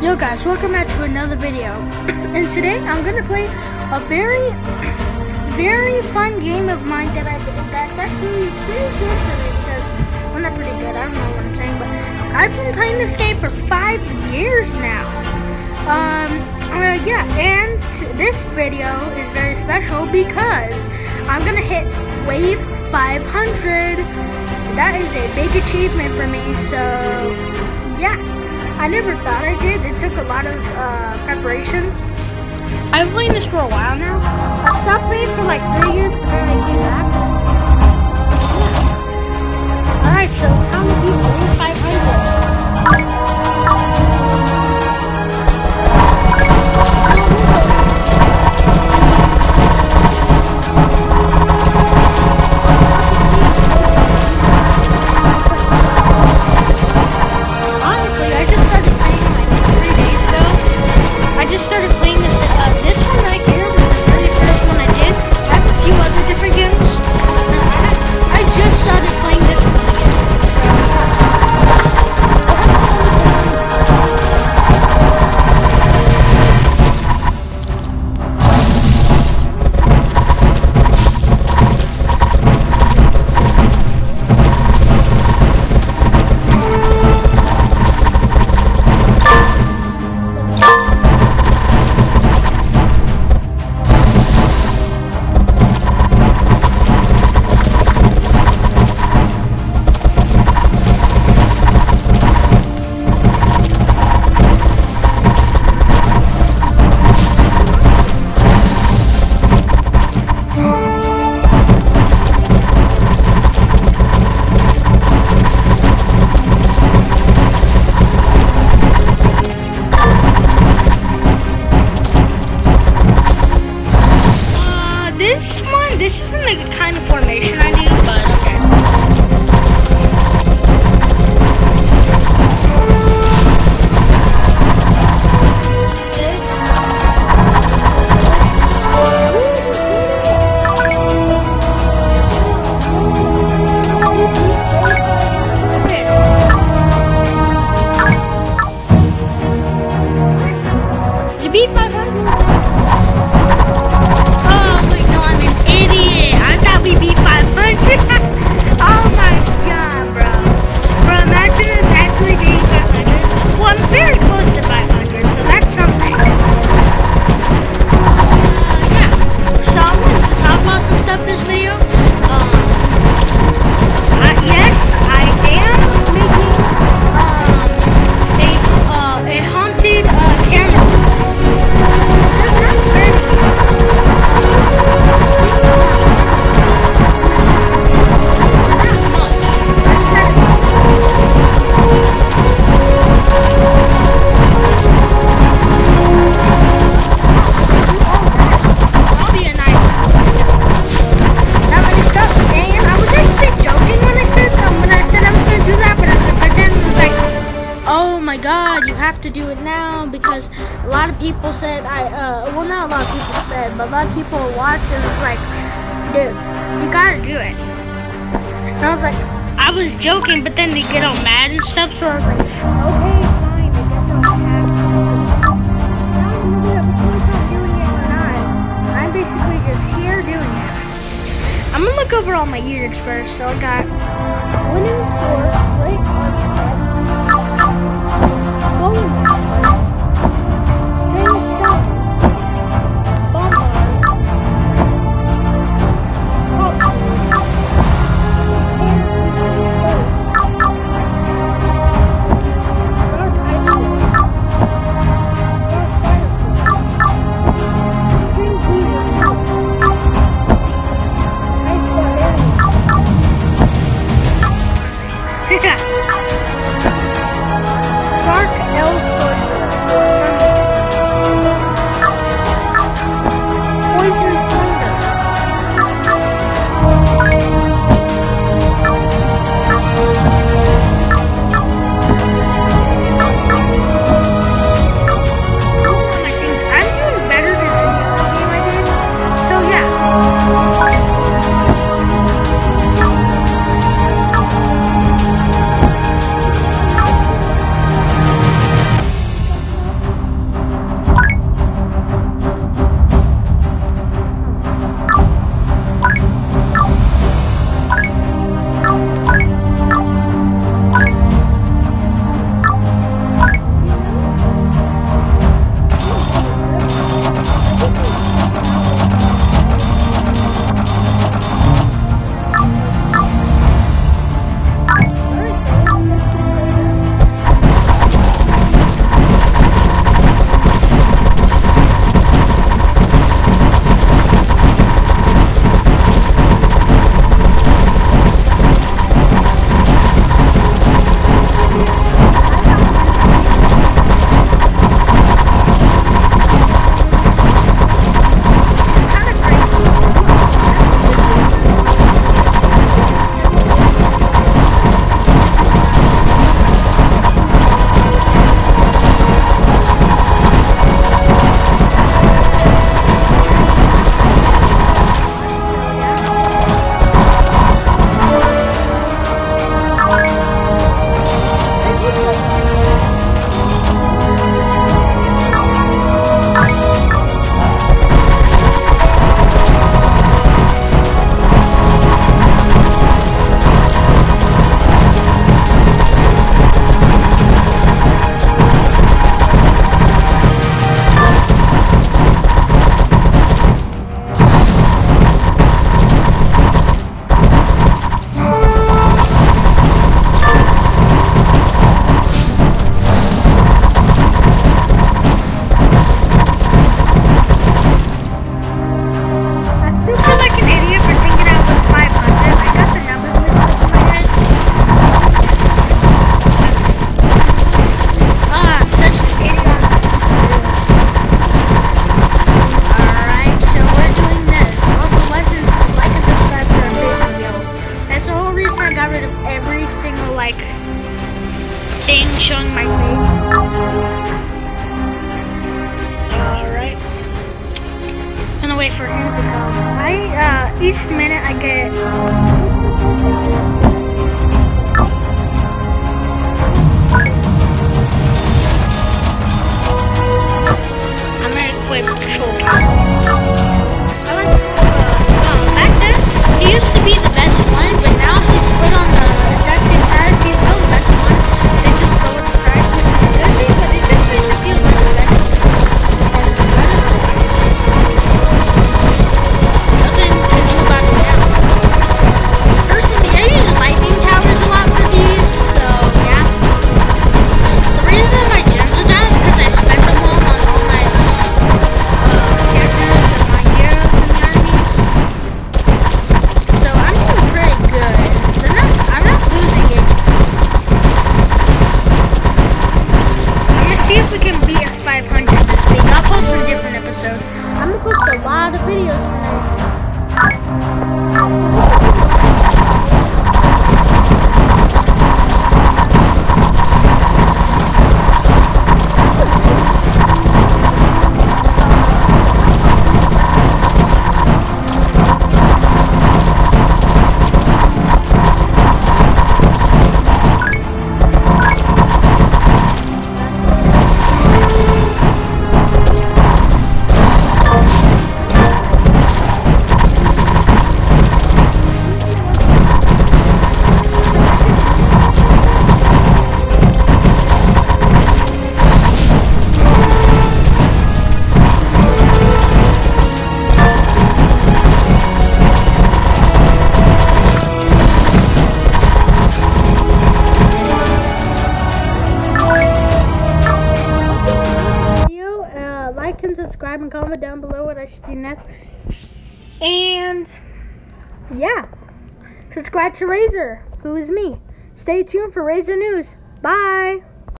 Yo guys, welcome back to another video. and today I'm gonna play a very, very fun game of mine that I that's actually pretty good for me because well not pretty good, I don't know what I'm saying, but I've been playing this game for five years now. Um uh, yeah, and this video is very special because I'm gonna hit wave 500. That is a big achievement for me, so. I never thought I did. It took a lot of uh, preparations. I've been playing this for a while now. I stopped playing for like three years, but then I came back. Alright, so time to beat to lot of people said but a lot of people were watching was like dude you gotta do it. And I was like I was joking but then they get all mad and stuff so I was like okay fine I guess I'll have to. I don't really have a choice on doing it or not. I'm basically just here doing it. I'm gonna look over all my units first so I got winning for great architect Golden String of stone. all. like thing showing my face. Alright. I'm gonna wait for him to come. I, uh, each minute I get... subscribe and comment down below what I should do next. And yeah, subscribe to Razor, who is me. Stay tuned for Razor News. Bye.